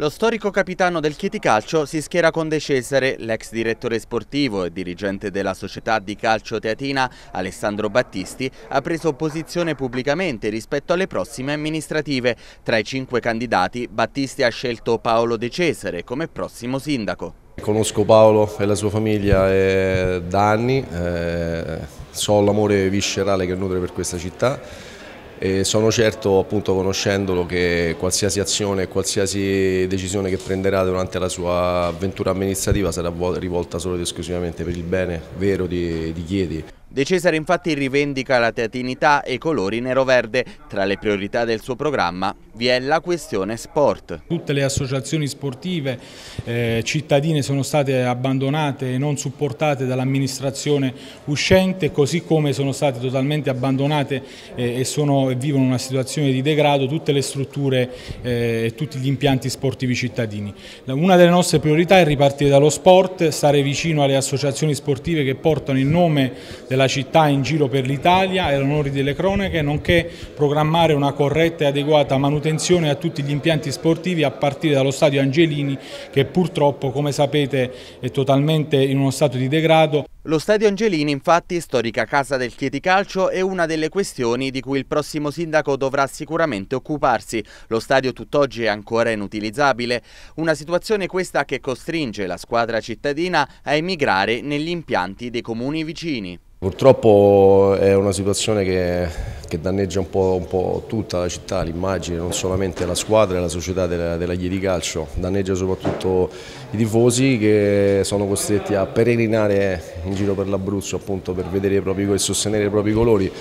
Lo storico capitano del Chieti Calcio si schiera con De Cesare, l'ex direttore sportivo e dirigente della società di calcio teatina Alessandro Battisti ha preso posizione pubblicamente rispetto alle prossime amministrative. Tra i cinque candidati Battisti ha scelto Paolo De Cesare come prossimo sindaco. Conosco Paolo e la sua famiglia eh, da anni, eh, so l'amore viscerale che nutre per questa città e sono certo, appunto conoscendolo, che qualsiasi azione e qualsiasi decisione che prenderà durante la sua avventura amministrativa sarà rivolta solo ed esclusivamente per il bene vero di, di Chieti. De Cesare infatti rivendica la teatinità e i colori nero-verde. Tra le priorità del suo programma vi è la questione sport. Tutte le associazioni sportive eh, cittadine sono state abbandonate e non supportate dall'amministrazione uscente, così come sono state totalmente abbandonate eh, e, sono, vivono una situazione di degrado tutte le strutture eh, e tutti gli impianti sportivi cittadini. Una delle nostre priorità è ripartire dallo sport, stare vicino alle associazioni sportive che portano il nome della della città in giro per l'Italia e l'onore delle cronache, nonché programmare una corretta e adeguata manutenzione a tutti gli impianti sportivi a partire dallo stadio Angelini che purtroppo, come sapete, è totalmente in uno stato di degrado. Lo Stadio Angelini, infatti, storica casa del Chieti Calcio, è una delle questioni di cui il prossimo sindaco dovrà sicuramente occuparsi. Lo stadio tutt'oggi è ancora inutilizzabile, una situazione questa che costringe la squadra cittadina a emigrare negli impianti dei comuni vicini. Purtroppo è una situazione che, che danneggia un po', un po', tutta la città, l'immagine, non solamente la squadra e la società della, della Chiedi Calcio, danneggia soprattutto i tifosi che sono costretti a peregrinare in giro per l'Abruzzo per vedere i propri, sostenere i propri colori.